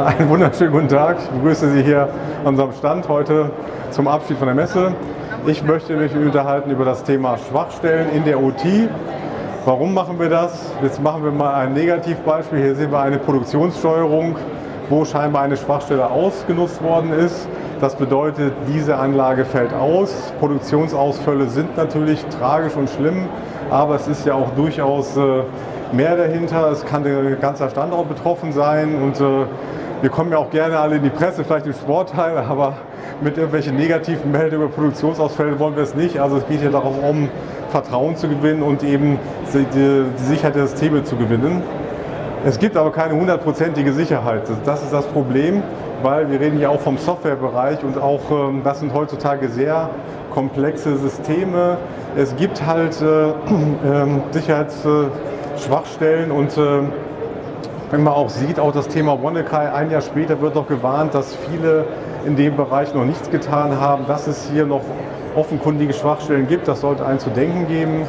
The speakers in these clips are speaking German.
Einen wunderschönen guten Tag. Ich begrüße Sie hier an unserem Stand heute zum Abschied von der Messe. Ich möchte mich unterhalten über das Thema Schwachstellen in der OT. Warum machen wir das? Jetzt machen wir mal ein Negativbeispiel. Hier sehen wir eine Produktionssteuerung, wo scheinbar eine Schwachstelle ausgenutzt worden ist. Das bedeutet, diese Anlage fällt aus. Produktionsausfälle sind natürlich tragisch und schlimm, aber es ist ja auch durchaus äh, mehr dahinter. Es kann der ganze Standort betroffen sein und äh, wir kommen ja auch gerne alle in die Presse, vielleicht im Sportteil, aber mit irgendwelchen negativen Meldungen über Produktionsausfälle wollen wir es nicht. Also es geht hier darum, um Vertrauen zu gewinnen und eben die, die Sicherheit der Systeme zu gewinnen. Es gibt aber keine hundertprozentige Sicherheit. Das ist das Problem, weil wir reden ja auch vom Softwarebereich und auch ähm, das sind heutzutage sehr komplexe Systeme. Es gibt halt äh, äh, Sicherheitsschwachstellen und äh, wenn man auch sieht, auch das Thema WannaCry, ein Jahr später wird noch gewarnt, dass viele in dem Bereich noch nichts getan haben, dass es hier noch offenkundige Schwachstellen gibt. Das sollte einen zu denken geben.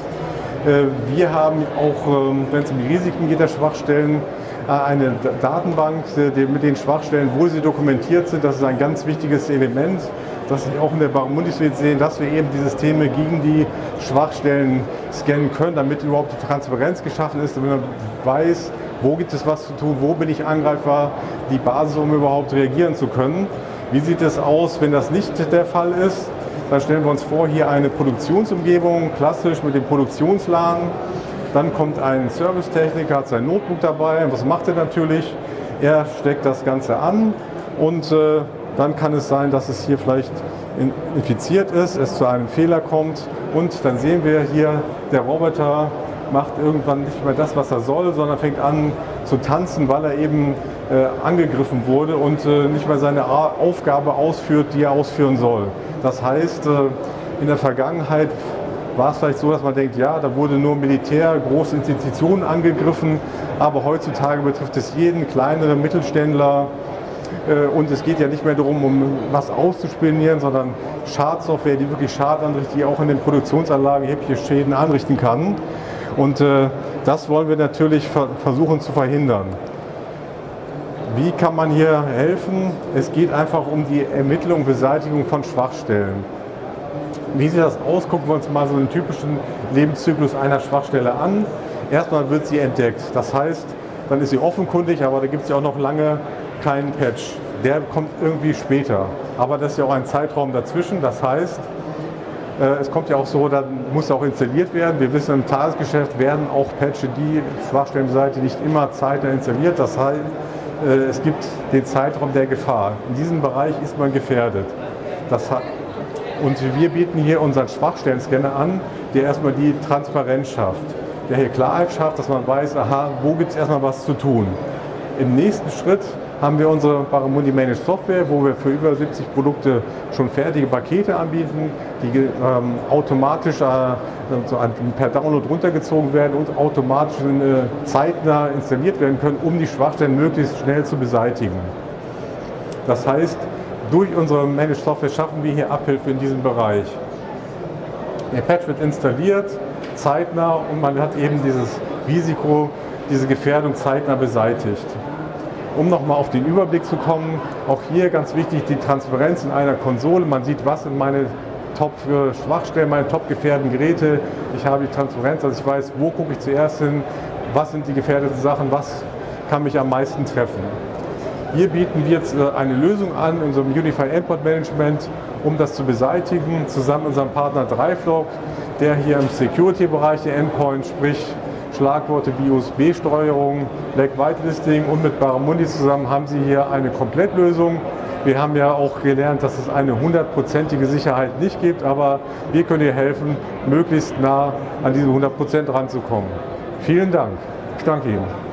Äh, wir haben auch, ähm, wenn es um die Risiken geht der Schwachstellen, äh, eine Datenbank mit den Schwachstellen, wo sie dokumentiert sind. Das ist ein ganz wichtiges Element, das Sie auch in der Barmundi Suite sehen, dass wir eben die Systeme gegen die Schwachstellen scannen können, damit überhaupt die Transparenz geschaffen ist, damit man weiß, wo gibt es was zu tun, wo bin ich angreifbar, die Basis, um überhaupt reagieren zu können. Wie sieht es aus, wenn das nicht der Fall ist? Dann stellen wir uns vor, hier eine Produktionsumgebung, klassisch mit dem Produktionsladen. Dann kommt ein Servicetechniker, hat sein Notebook dabei. Was macht er natürlich? Er steckt das Ganze an und äh, dann kann es sein, dass es hier vielleicht infiziert ist, es zu einem Fehler kommt und dann sehen wir hier, der Roboter macht irgendwann nicht mehr das, was er soll, sondern fängt an zu tanzen, weil er eben äh, angegriffen wurde und äh, nicht mehr seine Aufgabe ausführt, die er ausführen soll. Das heißt, äh, in der Vergangenheit war es vielleicht so, dass man denkt, ja, da wurde nur Militär, große Institutionen angegriffen, aber heutzutage betrifft es jeden kleineren Mittelständler. Äh, und es geht ja nicht mehr darum, um was auszuspionieren, sondern Schadsoftware, die wirklich Schaden anrichtet, die auch in den Produktionsanlagen erhebliche Schäden anrichten kann. Und äh, das wollen wir natürlich versuchen zu verhindern. Wie kann man hier helfen? Es geht einfach um die Ermittlung Beseitigung von Schwachstellen. Wie sieht das aus? Gucken wir uns mal so einen typischen Lebenszyklus einer Schwachstelle an. Erstmal wird sie entdeckt. Das heißt, dann ist sie offenkundig, aber da gibt es ja auch noch lange keinen Patch. Der kommt irgendwie später. Aber das ist ja auch ein Zeitraum dazwischen. Das heißt, es kommt ja auch so, dann muss auch installiert werden. Wir wissen, im Tagesgeschäft werden auch Patches, die Schwachstellenseite nicht immer zeitnah installiert. Das heißt, äh, es gibt den Zeitraum der Gefahr. In diesem Bereich ist man gefährdet. Hat, und wir bieten hier unseren Schwachstellen-Scanner an, der erstmal die Transparenz schafft, der hier Klarheit schafft, dass man weiß, aha, wo gibt es erstmal was zu tun. Im nächsten Schritt haben wir unsere Baramundi Managed Software, wo wir für über 70 Produkte schon fertige Pakete anbieten, die ähm, automatisch äh, so per Download runtergezogen werden und automatisch äh, zeitnah installiert werden können, um die Schwachstellen möglichst schnell zu beseitigen. Das heißt, durch unsere Managed Software schaffen wir hier Abhilfe in diesem Bereich. Der Patch wird installiert, zeitnah und man hat eben dieses Risiko, diese Gefährdung zeitnah beseitigt. Um nochmal auf den Überblick zu kommen, auch hier ganz wichtig die Transparenz in einer Konsole. Man sieht, was sind meine Top-Schwachstellen, meine top-gefährdeten Geräte. Ich habe die Transparenz, dass ich weiß, wo gucke ich zuerst hin, was sind die gefährdeten Sachen, was kann mich am meisten treffen. Hier bieten wir jetzt äh, eine Lösung an in unserem Unified Endpoint Management, um das zu beseitigen, zusammen mit unserem Partner Dreiflog, der hier im Security-Bereich der Endpoint, sprich Schlagworte wie USB-Steuerung, Black Whitelisting und mit Baramundi zusammen haben Sie hier eine Komplettlösung. Wir haben ja auch gelernt, dass es eine hundertprozentige Sicherheit nicht gibt, aber wir können hier helfen, möglichst nah an diese 100% ranzukommen. Vielen Dank. Ich danke Ihnen.